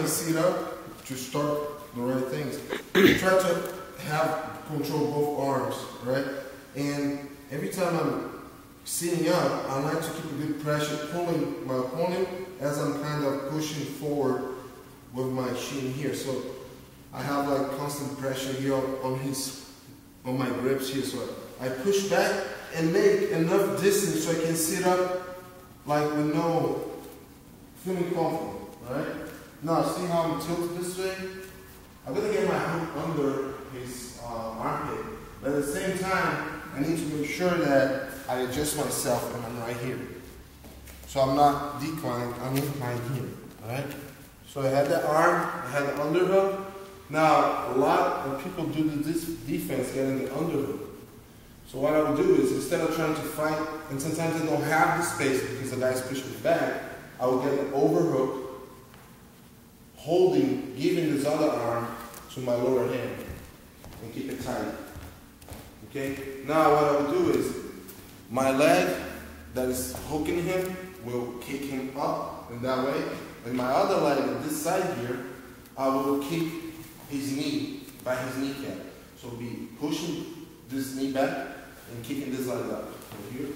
I sit up to start the right things. Try to have control both arms, right? And every time I'm sitting up, I like to keep a good pressure pulling my opponent as I'm kind of pushing forward with my shin here. So I have like constant pressure here on, on his, on my grips here. So I push back and make enough distance so I can sit up like with no feeling confident, right? Now see how I'm tilted this way? I'm gonna get my hook under his uh, armpit, but at the same time, I need to make sure that I adjust myself when I'm right here. So I'm not declined, I'm inclined here, alright? So I had the arm, I had the underhook. Now, a lot of people do this defense getting the underhook. So what I would do is, instead of trying to fight, and sometimes I don't have the space because the guy's pushing me back, I would get an overhook, holding, giving this other arm to my lower hand, and keep it tight. Okay? Now what I'll do is, my leg that is hooking him will kick him up in that way, and my other leg on this side here, I will kick his knee by his kneecap. So be pushing this knee back and kicking this leg up. Over here.